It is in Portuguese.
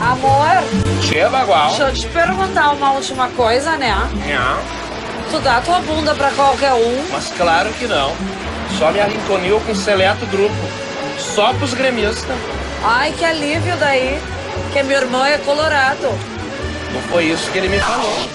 Amor, Che, igual. deixa eu te perguntar uma última coisa, né? Não, Tu dá tua bunda pra qualquer um? mas claro que não. Só me arrinconil com seleto grupo. Só pros gremistas. Ai, que alívio daí. Que meu irmão é colorado. Não foi isso que ele me falou.